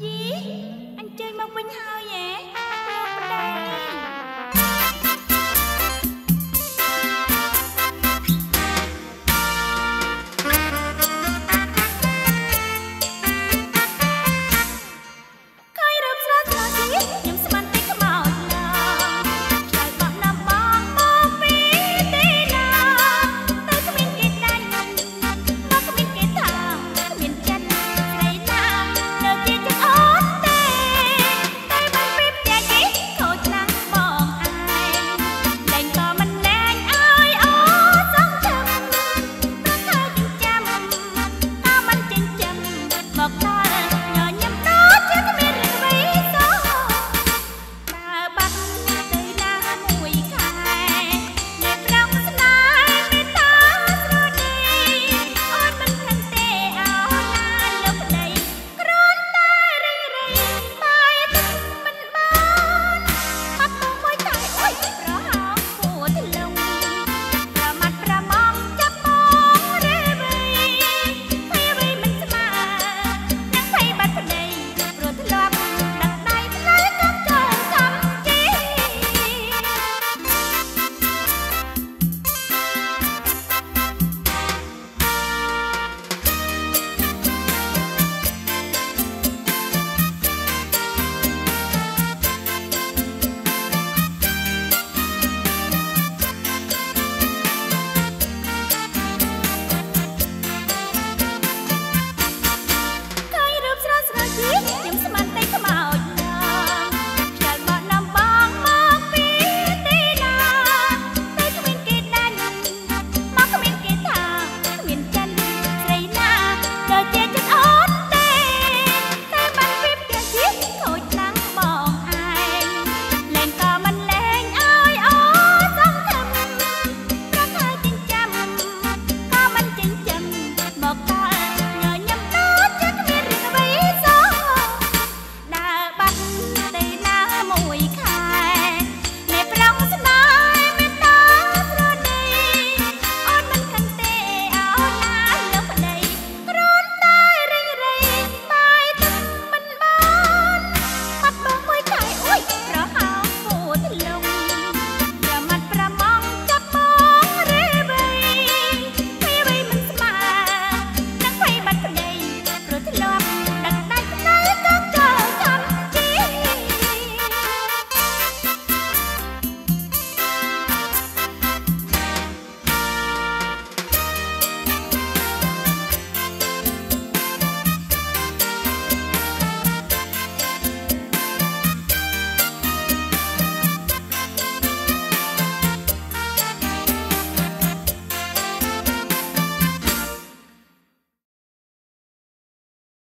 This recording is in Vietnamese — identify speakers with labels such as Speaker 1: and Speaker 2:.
Speaker 1: Gì? Anh chơi ma quanh hao vậy? Luôn đây